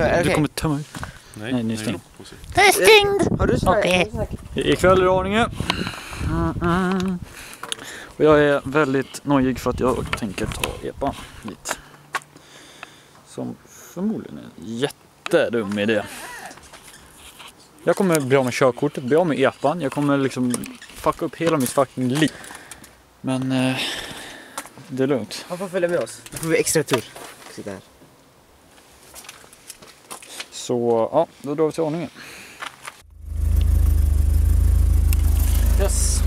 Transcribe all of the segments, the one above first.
För, Du okej. kommer tömma ut. Nej, Nej, ni är stängd. Jag är stängd. Har du Okej. Ikväll är det Arninge. Mm, mm. Och jag är väldigt nojig för att jag tänker ta epan dit. Som förmodligen är en jättedum idé. Jag kommer bli av med körkortet, bli av med epan. Jag kommer liksom fucka upp hela mitt fucking liv. Men eh, det är lugnt. Han får följa med oss. Då får vi extra tur. Sitta här. Så ja, då drar vi till Arninge. Yes.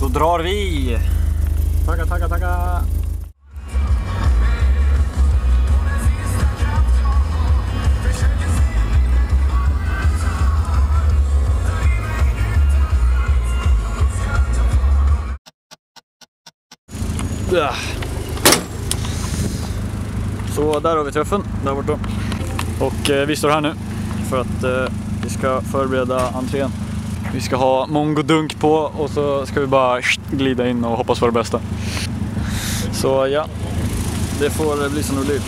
Då drar vi. Tagga, tagga, tagga. Så där har vi träffen, där borta. Och eh, vi står här nu för att eh, vi ska förbereda entrén. Vi ska ha mongodunk på och så ska vi bara glida in och hoppas på det bästa. Så ja, det får eh, bli som det blir.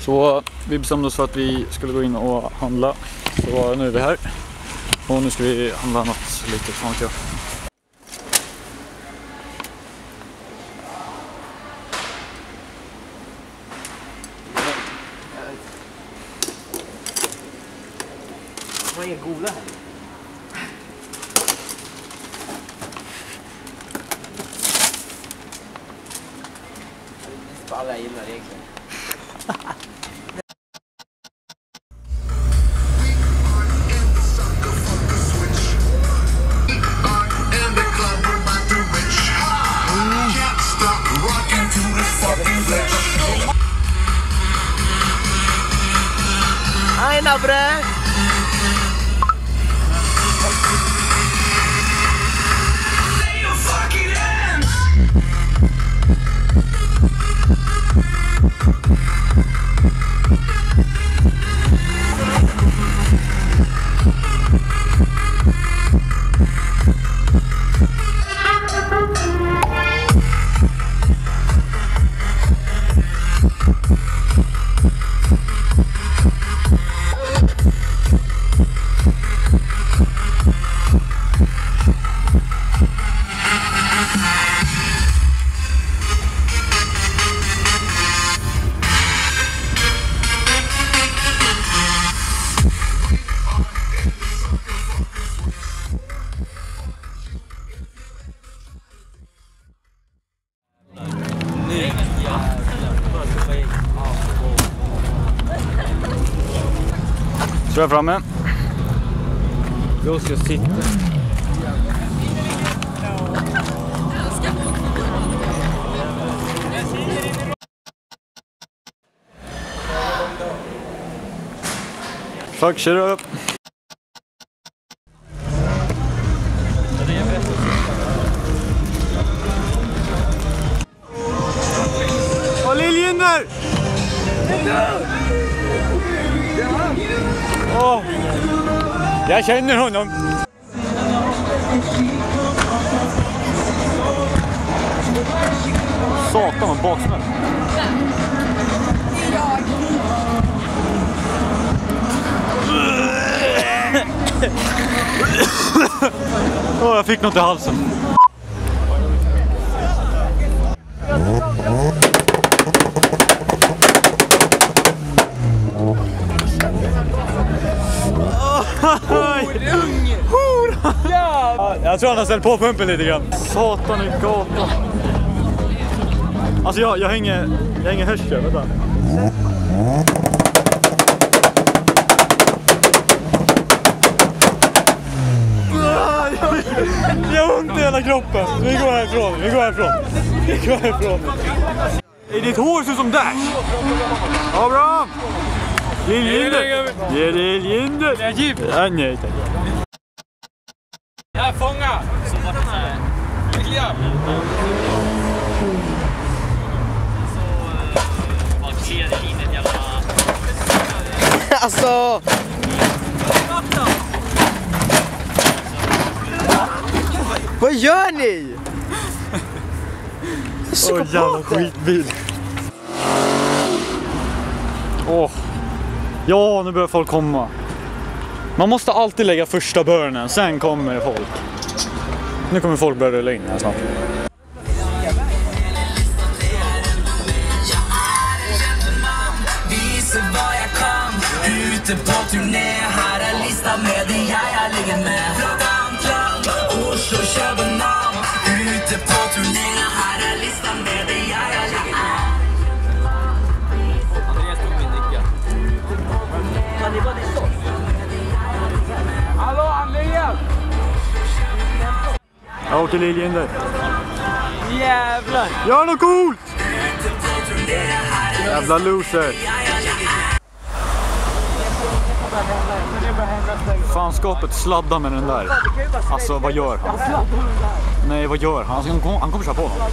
Så vi bestämde oss för att vi skulle gå in och handla. Så nu är vi här. Och nu ska vi handla något litet, fan vet jag. Det var inga goda här. Det är alla framme. Jag ska sitta. Fuck shit up. Oh. jag känner honom. Satan vad baksmäll. Åh, jag fick något i halsen. Jag tror han har ställt på pumpen lite grann. Satan i gatan. Alltså jag, jag hänger, jag hänger hörsel, vänta. Jag har ont i hela kroppen. Vi går härifrån, vi går härifrån. Vi går härifrån. Är ditt hår ser som Dash? Abraham! Liljinder! Ge Liljinder! Najib! Ja, nej tack. Jag fånga! Kliar! Alltså! Vad gör ni? Åh jävla skitbil. Åh. Ja, nu börjar folk komma. Man måste alltid lägga första burnen, sen kommer folk. Nu kommer folk börja rulla in här snart. Ute på turné Här är listan med det jag, jag ligger med Från Dankland, Oslo, Köpenhamn Ute på turné Jag åker Liljinder. Jävlar! Gör något coolt! Jävla loser. Fanskapet sladdar med den där. Alltså vad gör han? Nej vad gör han? Kommer, han kommer köra på honom.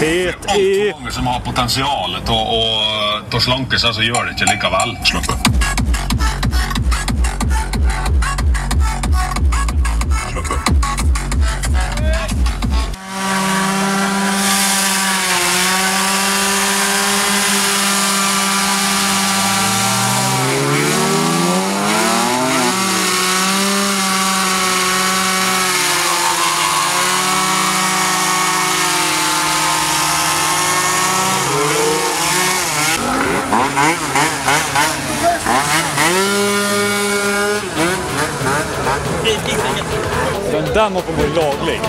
Det är... Mange som har potensialet, og, og til å slanke seg, så gjør det ikke likevel. Den där moppen var laglig.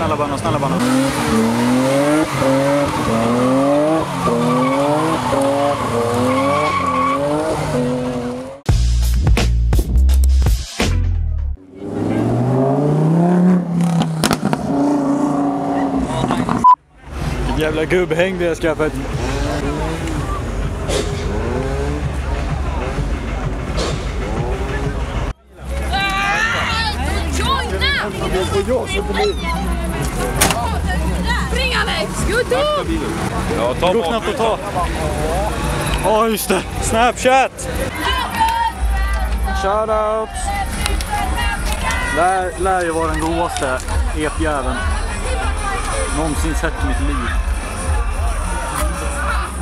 Snälla bana, snälla bana, snälla bana. Jävla gubbhäng det jag skaffat. Spring Youtube! Ja, ta Det går knappt att ta. Ja, just det. Snapchat! Shoutouts! Det här lär ju vara den godaste epjäveln någonsin sett i mitt liv.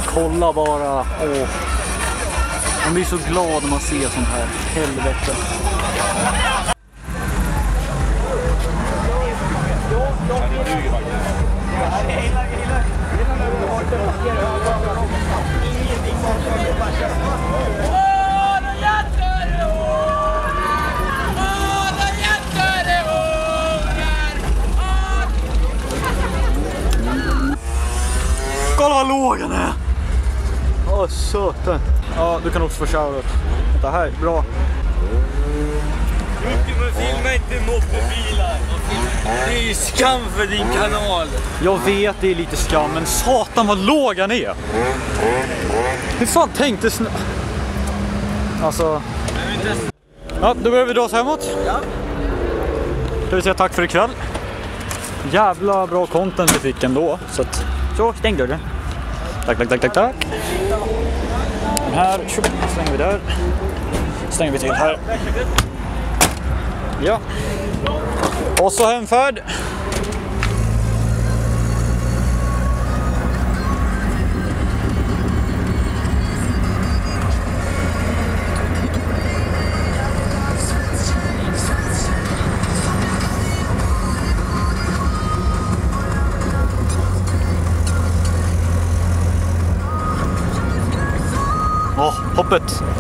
Kolla bara. Åh. Man blir så glad när man ser sånt här. Helvete. Åh, söten. Ja, du kan också få shoutout. Vänta här, bra. Filma inte moppebilar. Det är ju skam för din kanal. Jag vet det är lite skam, men satan vad låg han är! Hur fan tänkte snö... Alltså... Ja, då börjar vi dra oss hemåt. Ja. Ska vi säga tack för ikväll. Jävla bra content vi fick ändå. Så att... Så, stäng dörren. Tack, tack, tack, tack, tack. Den här slänger vi där. Stänger vi till här. Ja. Och så hemfärd. Hoppet.